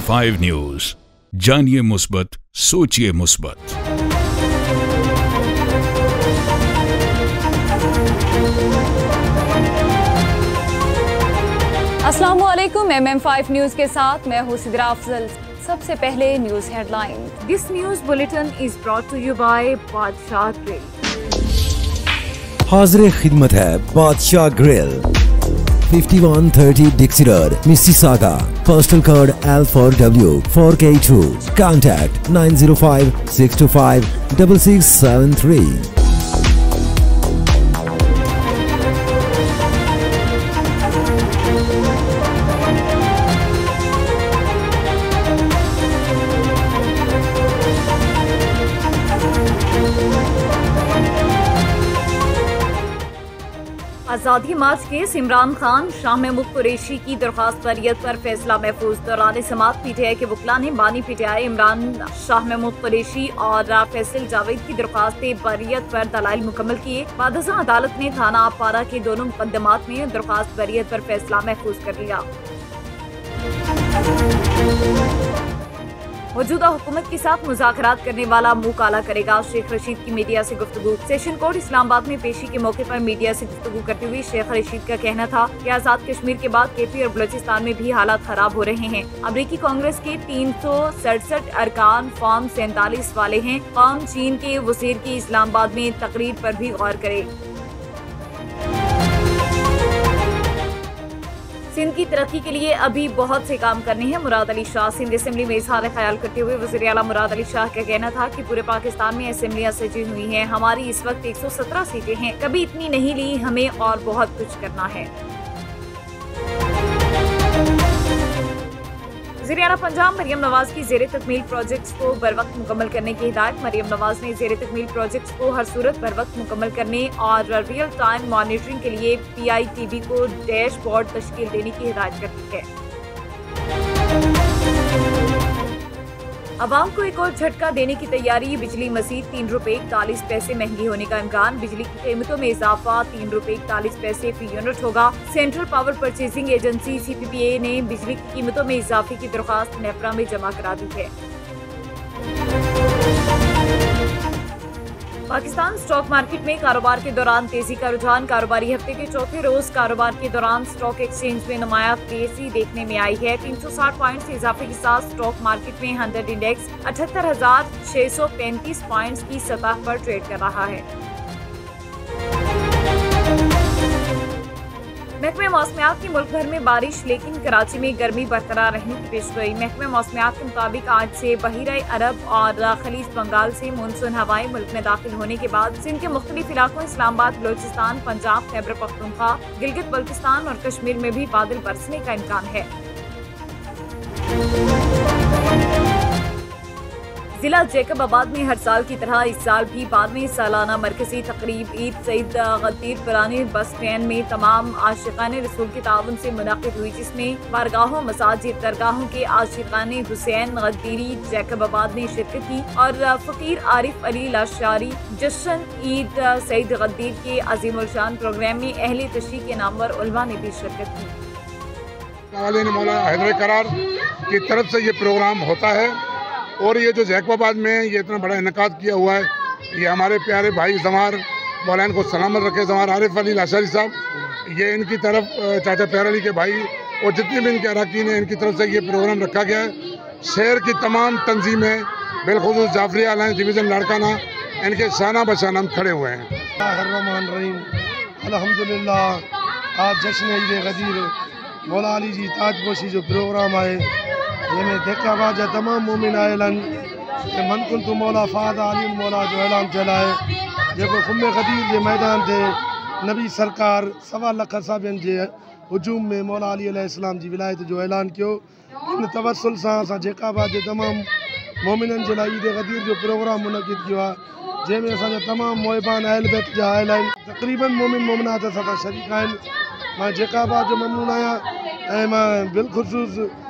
Five news जानिए मुस्बत सोचिए मुस्बत। असलम एम एम फाइव न्यूज़ के साथ मैं हूँ सिद्रा अफजल। सबसे पहले news headline this news bulletin is brought to you by Badshah Grill हाजिर खिदमत है Badshah Grill. 5130 Dixie Road, Mississauga. Postal code L4W 4K2. Contact 905 625 6673. Azadi March case Imran Khan, Shah Mahmood Qureshi की दरख्वास्त बरीत पर फैसला महफूज। दौरान समात पी टी आई के वकला ने बानी P T I Imran Shah Mahmood Qureshi और फैसल जावेद की दरख्वास्त बरीत पर दलाइल मुकम्मल किए। बाद अदालत ने थाना पारा के दोनों मुकदमात में दरख्वास्त बरीत पर फैसला महफूज कर लिया। मौजूदा हुकूमत के साथ मुजाकरात करने वाला मुँह काला करेगा। शेख रशीद की मीडिया से गुफ्तु सेशन कोर्ट इस्लामाबाद में पेशी के मौके पर मीडिया से गुफ्तु करते हुए शेख रशीद का कहना था कि आज़ाद कश्मीर के बाद के पी और बलोचिस्तान में भी हालात खराब हो रहे हैं। अमरीकी कांग्रेस के तीन सौ सड़सठ अरकान फॉर्म सैतालीस वाले हैं। कौम चीन के वज़ीर की इस्लामाबाद में तकरीर पर भी गौर करे। सिंध की तरक्की के लिए अभी बहुत से काम करने हैं। मुराद अली शाह सिंध असम्बली में इजहार ख्याल करते हुए वजी अला मुराद अली शाह का कहना था कि पूरे पाकिस्तान में असम्बलियाँ सजी हुई हैं। हमारी इस वक्त 117 सीटें हैं। कभी इतनी नहीं ली, हमें और बहुत कुछ करना है। वज़ीर पंजाब, मरियम नवाज़ की जेर तकमील प्रोजेक्ट्स को बर वक्त मुकम्मल करने की हिदायत। मरियम नवाज़ ने जेर तकमील प्रोजेक्ट्स को हर सूरत बर वक्त मुकम्मल करने और रियल टाइम मॉनिटरिंग के लिए पी आई टी बी को डैश बोर्ड तश्ल देने की हिदायत कर दी है। आवाम को एक और झटका देने की तैयारी। बिजली मजीद तीन रूपए इकतालीस पैसे महँगी होने का इम्कान। बिजली की कीमतों में इजाफा, तीन रूपए इकतालीस पैसे फ़ी यूनिट होगा। Central power purchasing agency C P P A ने बिजली की कीमतों में इजाफे की दरख्वास्त नेपरा में जमा करा दी है। पाकिस्तान स्टॉक मार्केट में कारोबार के दौरान तेज़ी का रुझान। कारोबारी हफ़्ते के चौथे रोज कारोबार के दौरान स्टॉक एक्सचेंज में नुमाया तेज़ी देखने में आई है। 360 पॉइंट्स के इजाफे के साथ स्टॉक मार्केट में हंड्रेड इंडेक्स अठहत्तर हज़ार छह सौ पैंतीस पॉइंट्स की सतह पर ट्रेड कर रहा है। महकमे मौसमियात की मुल्क भर में बारिश, लेकिन कराची में गर्मी बरकरार रहने की पेश गई महकमे मौसमियात के मुताबिक आज से बहरा अरब और खलीज बंगाल से मानसून हवाएँ मुल्क में दाखिल होने के बाद सिंध के मुख्तलिफ़ इलाकों, इस्लामाबाद, बलोचिस्तान, पंजाब, खैबर पख्तूनख्वा, गिलगित बल्तिस्तान और कश्मीर में भी बादल बरसने का इम्कान है। जिला जैकबाबाद में हर साल की तरह इस साल भी बाद में सालाना मरकजी तकरीब ईद सईद गदीर पुराने बस स्टैंड में तमाम आशिकान रसूल के ताउन से मुनद हुई, जिसमें बारगाहों, मसाजिद दरगाहों के आशिकान हुसैन गदीरी जैकबाबाद ने शिरकत की और फ़कीर आरिफ अली लाशारी, जश्न ईद सईद गदीर के अजीम शान प्रोग्राम में अहल तशी के नामवर उलमा ने भी शिरकत की। हैदर करार की तरफ़ से ये प्रोग्राम होता है। और ये जो जैकबाबाद में ये इतना बड़ा इनका किया हुआ है, ये हमारे प्यारे भाई जमार, मौलान को सलामत रखे, जमार आरिफ अली लाशारी साहब, ये इनकी तरफ़ चाचा प्यार अली के भाई, और जितने भी इनके अरकान हैं, इनकी तरफ़ से ये प्रोग्राम रखा गया है। शहर की तमाम तंजीमें, बिलखसूस जाफरी आलाइन डिवीज़न लाड़काना, इनके शाना बशाना खड़े हुए हैं। अलहमदिल्ला आज जश्न गदीर मौला अली जी ताजपोशी जो प्रोग्राम है जा तमामु मोमिन आयल आहिनि मनकुल तू मौला फ़ाद अली मौला जो ऐलान थियल आहे जेको खुमे ख़दीर जे मैदान ते नबी सरकार सवा लख साबियनि जे हुजूम में मौला अली इस्लाम जी विलायत जो ऐलान कियो इन तवसुल सां असां जेकाबाद जे तमामु मोमिननि ईद गदीर जो प्रोग्राम मुनक़िद कियो आहे जंहिंमें असांजा तमामु मोहिबान अहल बैत जा आयल तक़रीबन मोमिन मोमिनात असां सां शरीक आहिनि माँ जेकाबाद जो ममनून आहियाँ ऐं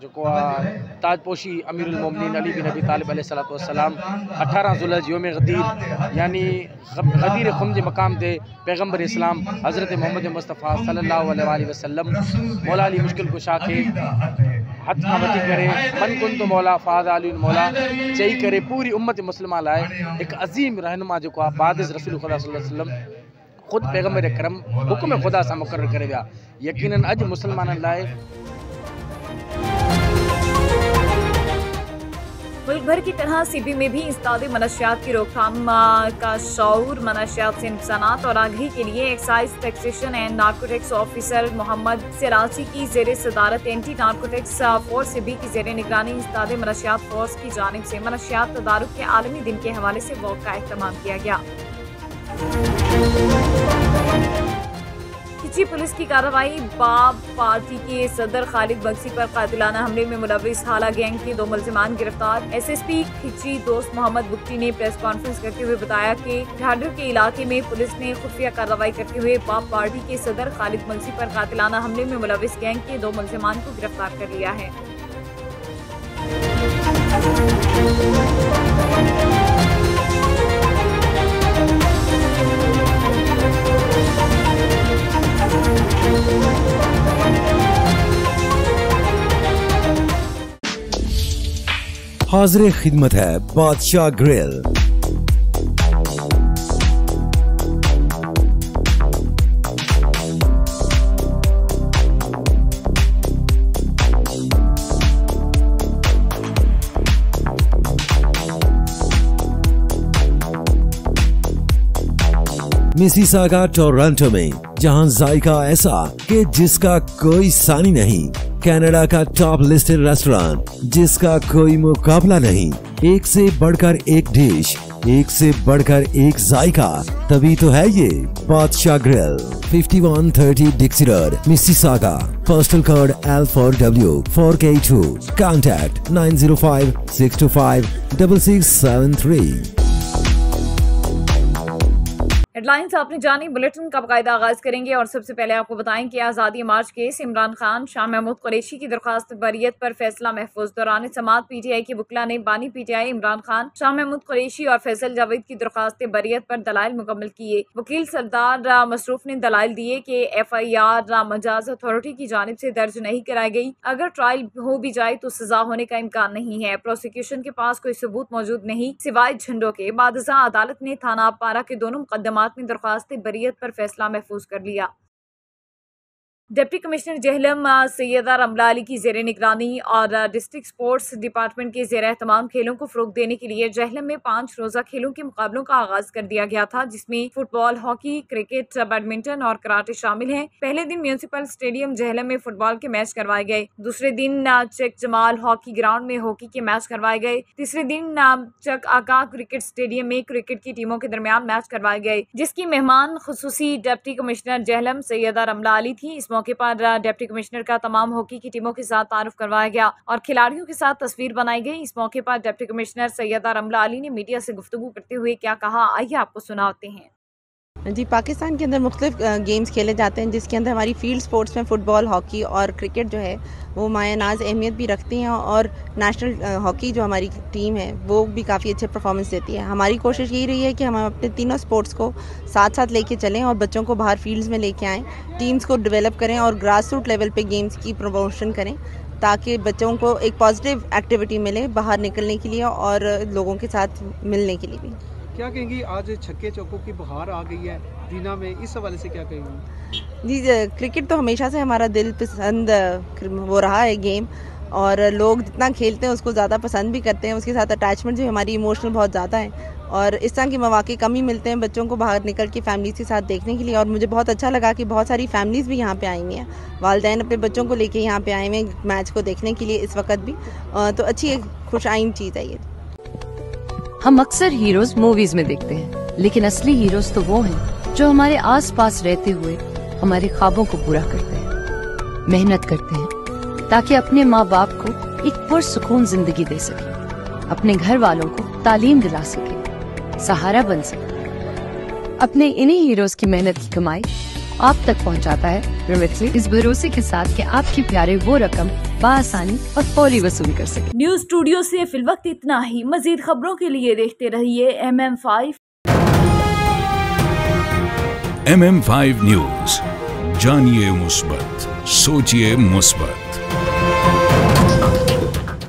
आहे ताजपोशी अमीर उलमोमिन अली बिन नबी तालिब सलाम अठारह ज़ुलज योम गदीर, यानी गदीर ख़ुम जे मक़ाम ते पैगंबर इस्लाम, हज़रत मोहम्मद मुस्तफ़ा सल्लल्लाहु वसलम मौला अली मुश्किल कुशा खे हथ खां वठी करे मन कुन तो मौला फ़ाद अली मौला, चई करे, पूरी उम्मत मुस्लिमा लाइ हिकु अज़ीम रहनुमा जेको आहे रसूल ख़ुदा वसलम ख़ुदि पैगंबर करम, हुकुम ख़ुदा सां मुक़ररु करे विया यकीननि अॼु मुस्लमाननि लाइ मुल्क भर की तरह सीबी में भी इंसदाद मनशियात की रोकथाम का शौर मनशियात से नुकसान और आगही के लिए excise taxation and narcotics officer Mohammad Sirachi की जेर सदारत, एंटी नार्कोटिक्स फोर्स सीबी की जेर निगरानी। इंसदाद मनशियात फोर्स की जानब से मनशियात तदारुक के आलमी दिन के हवाले से वॉक का अहतमाम किया गया। खिची पुलिस की कार्रवाई बाब पार्टी के सदर खालिद बक्सी पर कातिलाना हमले में मुलविस हाला गैंग के दो मुलजमान गिरफ़्तार। एसएसपी खिची दोस्त मोहम्मद बुक्टी ने प्रेस कॉन्फ्रेंस करते हुए बताया कि ढाडर के इलाके में पुलिस ने खुफिया कार्रवाई करते हुए बाप पार्टी के सदर खालिद बक्सी पर कातिलाना हमले में मुलविस गैंग के दो मुलजमान को गिरफ़्तार कर लिया है। हाजिर खिदमत है बादशाह ग्रिल। मिसीसागा टोरंटो में, जहाँ जायका ऐसा कि जिसका कोई सानी नहीं। कनाडा का टॉप लिस्टेड रेस्टोरेंट जिसका कोई मुकाबला नहीं। एक से बढ़कर एक डिश एक से बढ़कर एक जायका। तभी तो है ये Badshah Grill 5130 Dixie road zero five six two five double six seven three headlines आपने जानी, बुलेटिन का बाकायदा आगाज़ करेंगे और सबसे पहले आपको बताएँ कि आज़ादी मार्च केस इमरान खान, शाह महमूद कुरेशी की दरखास्त बरीत पर फैसला महफूज दौरान समात पी टी आई की बुकला ने बानी P T I Imran Khan, Shah Mahmood Qureshi और फैसल जावेद की दरखास्त बरीत पर दलाइल मुकम्मल किए। वकील सरदार मसरूफ ने दलाइल दिए कि एफ़ आई आर मजाज अथॉरिटी की जानब से दर्ज नहीं कराई गई। अगर ट्रायल हो भी जाए तो सजा होने का इम्कान नहीं है। प्रोसिक्यूशन के पास कोई सबूत मौजूद नहीं, सिवाय झंडों के। बाद अदालत ने थाना पारा के दोनों मुकदमा में दरख्वास्त बरीत पर फैसला महफूज कर लिया। डिप्टी कमिश्नर जहलम सैदा रमला अली की जेर निगरानी और डिस्ट्रिक्ट स्पोर्ट्स डिपार्टमेंट के जेर तमाम खेलों को फ़रोग देने के लिए जहलम में पाँच रोज़ा खेलों के मुकाबलों का आगाज़ कर दिया गया था, जिसमें फुटबॉल हॉकी क्रिकेट बैडमिंटन और कराटे शामिल हैं। पहले दिन म्यूनसिपल स्टेडियम जहलम में फुटबॉल के मैच करवाए गए। दूसरे दिन चक जमाल हॉकी ग्राउंड में हॉकी के मैच करवाए गए। तीसरे दिन चक आका क्रिकेट स्टेडियम में क्रिकेट की टीमों के दरमियान मैच करवाए गए, जिसकी मेहमान खसूसी डिप्टी कमिश्नर जहलम सैदा रमला अली थी। इस मौके पर डिप्टी कमिश्नर का तमाम हॉकी की टीमों के साथ तारुफ करवाया गया और खिलाड़ियों के साथ तस्वीर बनाई गई। इस मौके पर डिप्टी कमिश्नर सैयदा रमला अली ने मीडिया से गुफ्तगु करते हुए क्या कहा? आइए आपको सुनाते हैं। जी, पाकिस्तान के अंदर मुख्तलिफ़ गेम्स खेले जाते हैं, जिसके अंदर हमारी फ़ील्ड स्पोर्ट्स में फ़ुटबॉल हॉकी और क्रिकेट जो है, वो माया नाज अहमियत भी रखती हैं और नेशनल हॉकी जो हमारी टीम है, वो भी काफ़ी अच्छे परफॉर्मेंस देती है। हमारी कोशिश यही रही है कि हम अपने तीनों स्पोर्ट्स को साथ साथ लेके चलें और बच्चों को बाहर फील्ड्स में लेके आएँ टीम्स को डेवलप करें और ग्रास रूट लेवल पर गेम्स की प्रमोशन करें, ताकि बच्चों को एक पॉजिटिव एक्टिविटी मिले बाहर निकलने के लिए और लोगों के साथ मिलने के लिए भी। क्या कहेंगी? आज छक्के चौकों की बहार आ गई है। दीना में इस हवाले से क्या कहेंगी जी क्रिकेट तो हमेशा से हमारा दिल पसंद वो रहा है गेम। और लोग जितना खेलते हैं, उसको ज़्यादा पसंद भी करते हैं। उसके साथ अटैचमेंट भी हमारी इमोशनल बहुत ज़्यादा है। और इस तरह के मौाक़े कम ही मिलते हैं बच्चों को बाहर निकल के फैमिलीज़ के साथ देखने के लिए। और मुझे बहुत अच्छा लगा कि बहुत सारी फैमिलीज़ भी यहाँ पे आई हुई हैं। वालदेन अपने बच्चों को लेके यहाँ पे आए हुए हैं मैच को देखने के लिए इस वक्त भी। तो अच्छी खुश आइन चीज़ है ये। हम अक्सर हीरोज मूवीज़ में देखते हैं, लेकिन असली हीरोज तो वो हैं जो हमारे आस पास रहते हुए हमारे ख्वाबों को पूरा करते हैं, मेहनत करते हैं, ताकि अपने माँ बाप को एक पुरसकून ज़िंदगी दे सके, अपने घर वालों को तालीम दिला सके, सहारा बन सके। अपने इन्हीं हीरोज की मेहनत की कमाई आप तक पहुंचाता है। रिमिटली इस भरोसे के साथ कि आपके प्यारे वो रकम बसानी और फौरी वसूल कर सके। न्यूज़ स्टूडियो से फिल वक्त इतना ही। मजीद खबरों के लिए देखते रहिए M M five M M five news जानिए मुस्बत सोचिए मुस्बत।